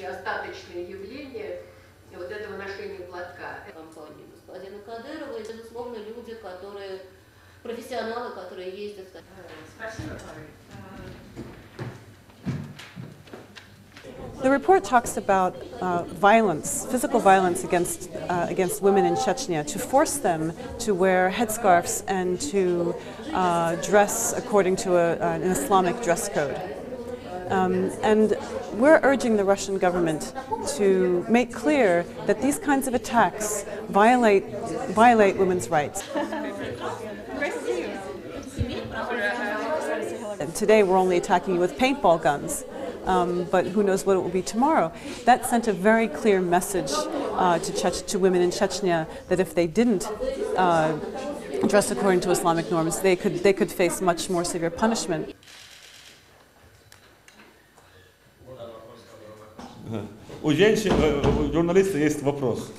такие остаточные явления вот этого ношения платка. компании господина Кадырова. И, безусловно, люди, которые профессионалы, которые ездят в Спасибо, Павел. The report talks about uh, violence, physical violence against, uh, against women in Chechnya, to force them to wear headscarves and to uh, dress according to a, an Islamic dress code. Um, and we're urging the Russian government to make clear that these kinds of attacks violate, violate women's rights. And today we're only attacking you with paintball guns. Um, but who knows what it will be tomorrow. That sent a very clear message uh, to, Chech- to women in Chechnya that if they didn't uh, dress according to Islamic norms, they could, they could face much more severe punishment. У женщин, э, у журналиста есть вопрос.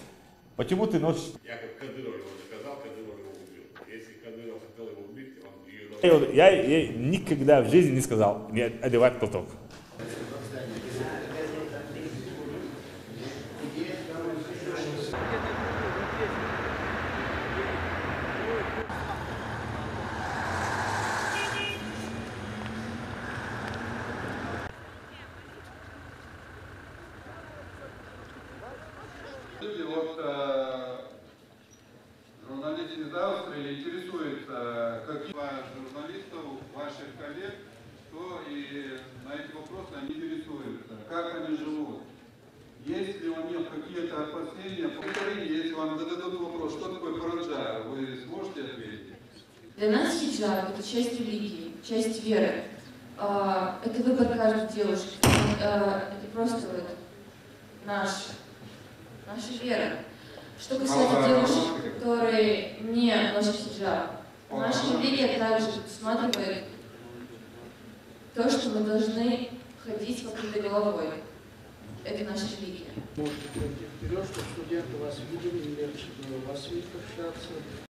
Почему ты носишь... Я как Кадыров его заказал, Кадыров его убил. Если Кадыров хотел его убить, он ее я ей никогда в жизни не сказал не одевать платок. Вот э, журналист из Австрии интересуется, каких журналистов, ваших коллег, кто и на эти вопросы они интересуются, как они живут. Есть ли у них какие-то опасения? Если вам зададут вопрос, что такое параджа, вы сможете ответить? Для нас хиджаб – это часть религии, часть веры. А, Это выбор каждой девушки. А, Это просто вот наш, наша вера. Что касается девушек, которые не носят хиджаб, наша религия также предусматривает то, что мы должны ходить покрытой головой. Это наша религия. Может быть, вперед, чтобы студенты вас видели, легче было вас видеть общаться.